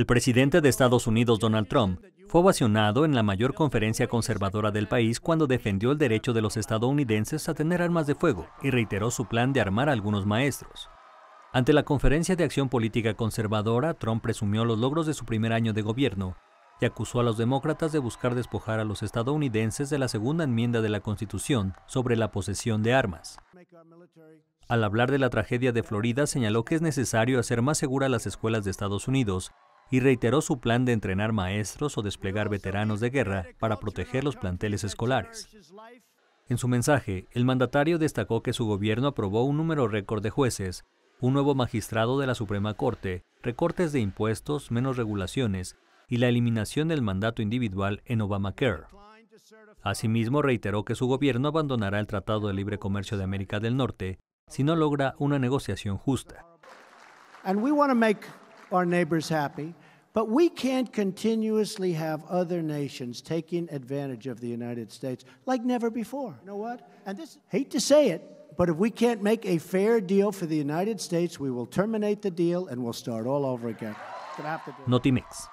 El presidente de Estados Unidos, Donald Trump, fue ovacionado en la mayor conferencia conservadora del país cuando defendió el derecho de los estadounidenses a tener armas de fuego y reiteró su plan de armar a algunos maestros. Ante la conferencia de acción política conservadora, Trump presumió los logros de su primer año de gobierno y acusó a los demócratas de buscar despojar a los estadounidenses de la segunda enmienda de la Constitución sobre la posesión de armas. Al hablar de la tragedia de Florida, señaló que es necesario hacer más seguras las escuelas de Estados Unidos y reiteró su plan de entrenar maestros o desplegar veteranos de guerra para proteger los planteles escolares. En su mensaje, el mandatario destacó que su gobierno aprobó un número récord de jueces, un nuevo magistrado de la Suprema Corte, recortes de impuestos, menos regulaciones y la eliminación del mandato individual en Obamacare. Asimismo, reiteró que su gobierno abandonará el Tratado de Libre Comercio de América del Norte si no logra una negociación justa. And we want to make our neighbors happy, but we can't continuously have other nations taking advantage of the United States like never before. You know what? And this hate to say it, but if we can't make a fair deal for the United States, we will terminate the deal and we'll start all over again. Notimex.